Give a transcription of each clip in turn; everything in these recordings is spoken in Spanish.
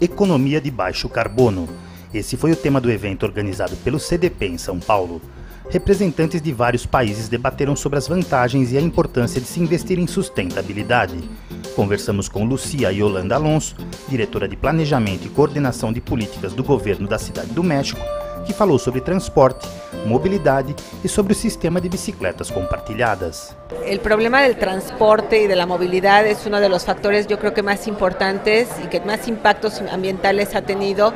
Economia de Baixo Carbono. Esse foi o tema do evento organizado pelo CDP em São Paulo. Representantes de vários países debateram sobre as vantagens e a importância de se investir em sustentabilidade. Conversamos com Lucia Yolanda Alonso, diretora de Planejamento e Coordenação de Políticas do Governo da Cidade do México, que falou sobre transporte, movilidade e sobre o sistema de bicicletas compartilhadas. El problema del transporte y de la movilidad es uno de los factores yo creo que más importantes y que más impactos ambientales ha tenido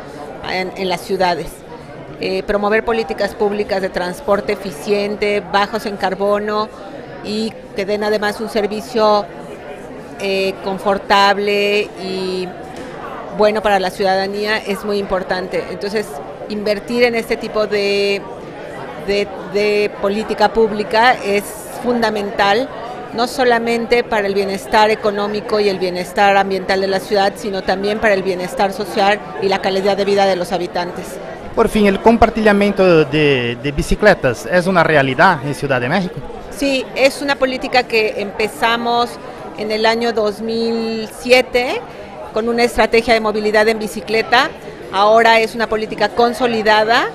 en, en las ciudades. Eh, promover políticas públicas de transporte eficiente, bajos en carbono y que den además un servicio eh, confortable y bueno para la ciudadanía es muy importante. Entonces, invertir en este tipo de, de, de política pública es fundamental, no solamente para el bienestar económico y el bienestar ambiental de la ciudad, sino también para el bienestar social y la calidad de vida de los habitantes. Por fin, el compartilhamento de, de bicicletas es una realidad en Ciudad de México. Sí, es una política que empezamos en el año 2007 con una estrategia de movilidad en bicicleta. Ahora es una política consolidada,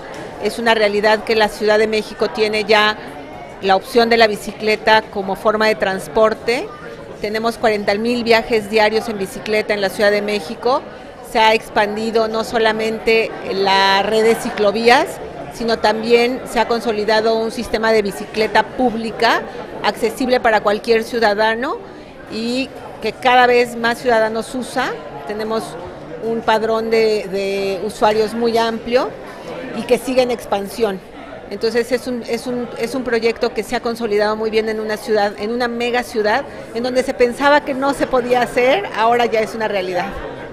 es una realidad que la Ciudad de México tiene ya la opción de la bicicleta como forma de transporte. Tenemos 40 mil viajes diarios en bicicleta en la Ciudad de México. Se ha expandido no solamente la red de ciclovías, sino también se ha consolidado un sistema de bicicleta pública accesible para cualquier ciudadano y que cada vez más ciudadanos usa. Tenemos un padrón de, de usuarios muy amplio y que sigue en expansión. Entonces es un, es, un, es un proyecto que se ha consolidado muy bien en una ciudad, en una mega ciudad, en donde se pensaba que no se podía hacer, ahora ya es una realidad.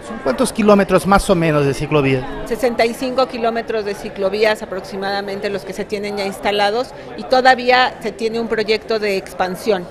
¿Son cuántos kilómetros más o menos de ciclovías? 65 kilómetros de ciclovías aproximadamente los que se tienen ya instalados y todavía se tiene un proyecto de expansión.